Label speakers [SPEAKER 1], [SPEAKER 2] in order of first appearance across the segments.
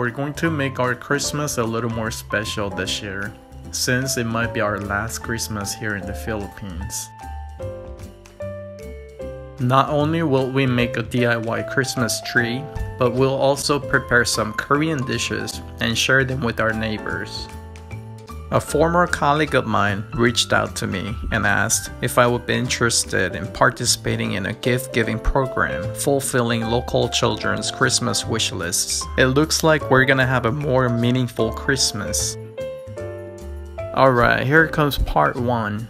[SPEAKER 1] we're going to make our Christmas a little more special this year, since it might be our last Christmas here in the Philippines. Not only will we make a DIY Christmas tree, but we'll also prepare some Korean dishes and share them with our neighbors. A former colleague of mine reached out to me and asked if I would be interested in participating in a gift giving program fulfilling local children's Christmas wish lists. It looks like we're gonna have a more meaningful Christmas. Alright, here comes part 1.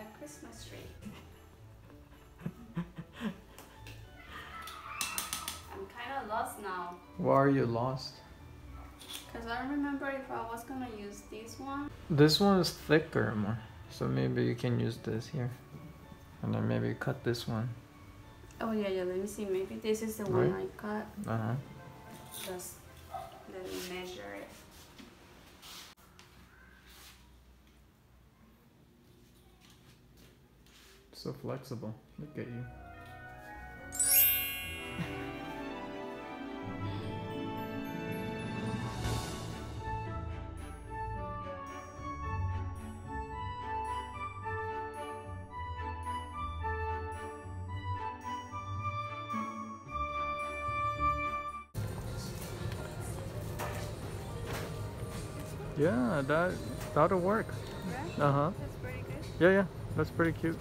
[SPEAKER 2] A Christmas tree. I'm kind of lost now
[SPEAKER 1] Why are you lost?
[SPEAKER 2] because I don't remember if I was gonna use this one.
[SPEAKER 1] This one is thicker more, so maybe you can use this here. And then maybe cut this one.
[SPEAKER 2] Oh yeah, yeah. Let me see. Maybe this is the one I cut.
[SPEAKER 1] Uh huh.
[SPEAKER 2] Just let me measure it.
[SPEAKER 1] So flexible. Look at you. Yeah, that that'll work.
[SPEAKER 2] Yeah,
[SPEAKER 1] Uh huh.
[SPEAKER 2] that's pretty good.
[SPEAKER 1] Yeah, yeah, that's pretty cute.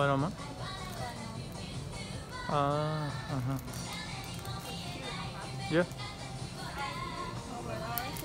[SPEAKER 1] What Mama? Ah, uh huh. Yeah.
[SPEAKER 2] Oh, well, ours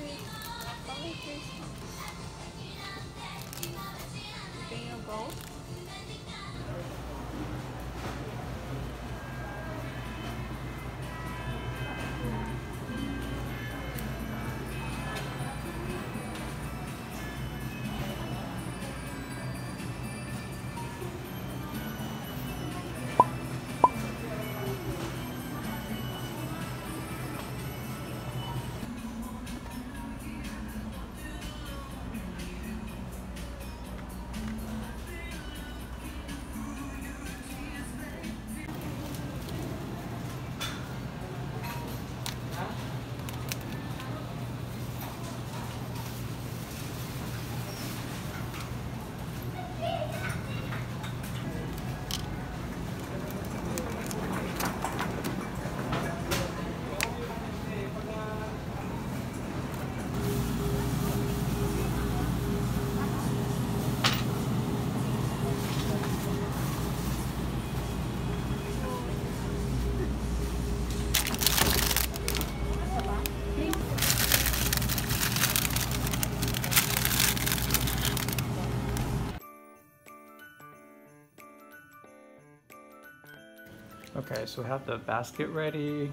[SPEAKER 1] Okay, so we have the basket ready.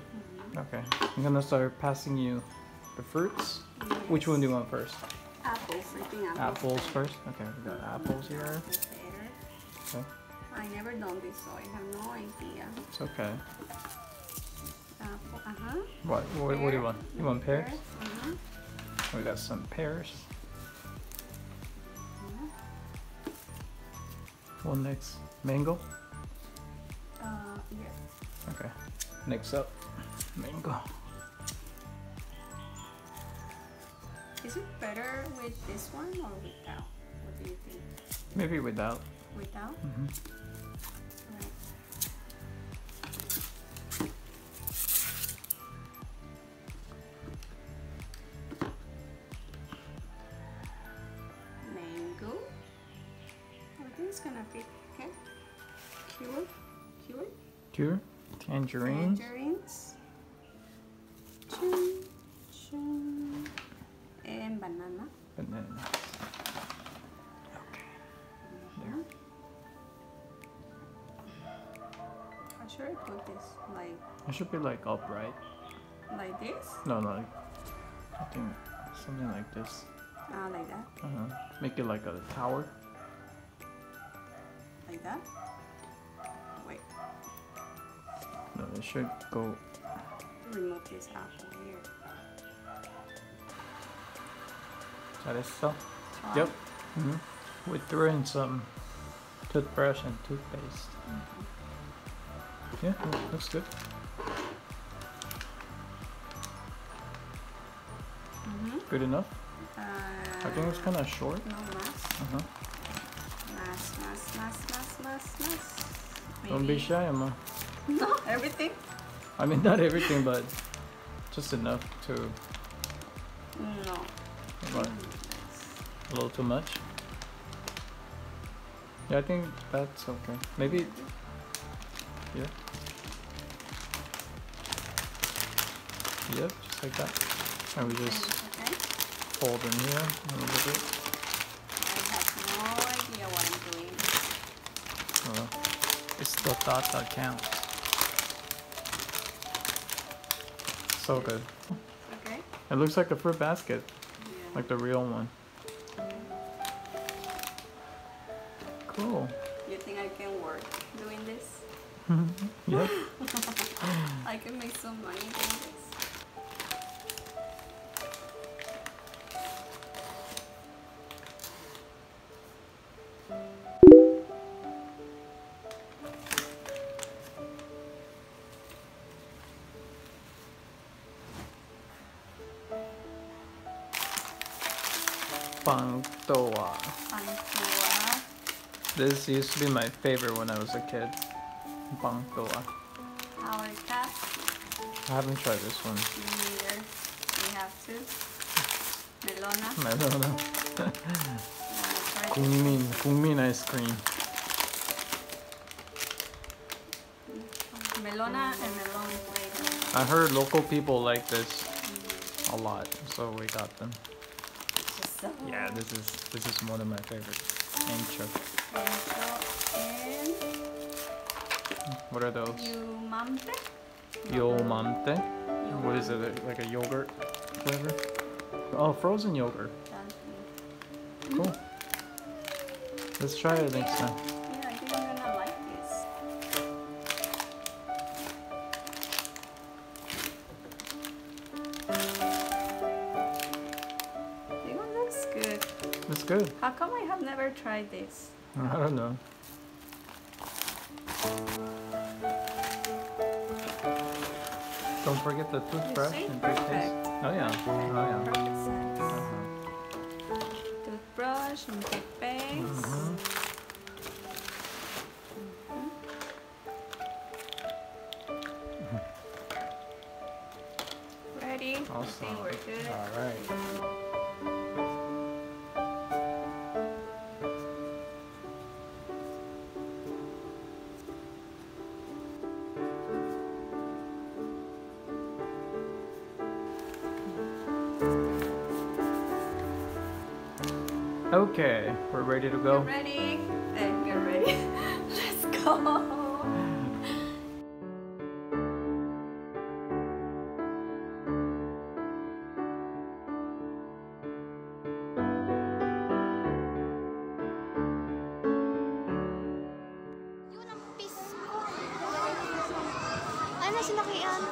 [SPEAKER 1] Okay, I'm gonna start passing you the fruits. Which one do you want first?
[SPEAKER 2] Apples, I think apples.
[SPEAKER 1] Apples first. Okay, we got apples here. Okay,
[SPEAKER 2] I never done this, so I have no idea.
[SPEAKER 1] it's okay.
[SPEAKER 2] Apple, uh-huh.
[SPEAKER 1] What? What, what do you want? You want pears?
[SPEAKER 2] Uh-huh.
[SPEAKER 1] We got some pears. One next mango. Okay. Next up, mango.
[SPEAKER 2] Is it better with this one or without? What do you think?
[SPEAKER 1] Maybe without.
[SPEAKER 2] Without?
[SPEAKER 1] Mhm.
[SPEAKER 2] Right.
[SPEAKER 1] Tangerines.
[SPEAKER 2] tangerines, chun, chun, and banana.
[SPEAKER 1] Bananas. Okay.
[SPEAKER 2] There. How should I put this? Like
[SPEAKER 1] It should be like upright.
[SPEAKER 2] like this?
[SPEAKER 1] No, no. Like, I think something like this.
[SPEAKER 2] Ah, like that,
[SPEAKER 1] Uh-huh. Make it like a tower.
[SPEAKER 2] like that.
[SPEAKER 1] So it should go.
[SPEAKER 2] Remove this option here.
[SPEAKER 1] Is that it
[SPEAKER 2] still?
[SPEAKER 1] Yep. Mm -hmm. We threw in some toothbrush and toothpaste. Mm -hmm. Yeah, looks good.
[SPEAKER 2] Mm -hmm.
[SPEAKER 1] Good enough?
[SPEAKER 2] Uh,
[SPEAKER 1] I think it's kind of short.
[SPEAKER 2] No, less.
[SPEAKER 1] Uh-huh.
[SPEAKER 2] Less, less, less, less, less, less.
[SPEAKER 1] Don't be shy, Emma.
[SPEAKER 2] No, everything.
[SPEAKER 1] I mean, not everything, but just enough to.
[SPEAKER 2] No.
[SPEAKER 1] What? A little too much. Yeah, I think that's okay. Maybe. Yeah. Yep, just like that. And we just
[SPEAKER 2] Okay.
[SPEAKER 1] fold in here a little bit.
[SPEAKER 2] I have no idea what I'm doing.
[SPEAKER 1] Well, it's the thought that counts. So good.
[SPEAKER 2] Okay.
[SPEAKER 1] It looks like a fruit basket,
[SPEAKER 2] Yeah.
[SPEAKER 1] like the real one. Cool.
[SPEAKER 2] You think I can work doing this?
[SPEAKER 1] yep.
[SPEAKER 2] I can make some money doing this.
[SPEAKER 1] Pangtoa.
[SPEAKER 2] Pantua.
[SPEAKER 1] This used to be my favorite when I was a kid. Pangtoa.
[SPEAKER 2] Our cat.
[SPEAKER 1] I haven't tried this one.
[SPEAKER 2] Me neither. We have to. Melona.
[SPEAKER 1] I don't know.
[SPEAKER 2] Wanna try this?
[SPEAKER 1] Kungmin. Kungmin ice cream.
[SPEAKER 2] Melona and melon flavor.
[SPEAKER 1] I heard local people like this mm-hmm. a lot, so we got them. Yeah, this is this is one of my favorites. Ancho.
[SPEAKER 2] and
[SPEAKER 1] What are those?
[SPEAKER 2] Yumamte.
[SPEAKER 1] Yomamte. What is it? Like a yogurt flavor? Oh, frozen yogurt. Cool. Let's try it next time. It's good.
[SPEAKER 2] How come I have never tried this?
[SPEAKER 1] I don't know. Don't forget the toothbrush
[SPEAKER 2] see?
[SPEAKER 1] and
[SPEAKER 2] Perfect.
[SPEAKER 1] toothpaste. Oh yeah. Oh yeah.
[SPEAKER 2] Perfect sense.
[SPEAKER 1] Uh-huh.
[SPEAKER 2] Toothbrush and toothpaste.
[SPEAKER 1] Mhm.
[SPEAKER 2] Ready? I
[SPEAKER 1] Awesome.
[SPEAKER 2] think we're good.
[SPEAKER 1] All right. Okay, we're ready to go.
[SPEAKER 2] Get ready? and you're ready. Let's go.
[SPEAKER 3] Ano sinakian?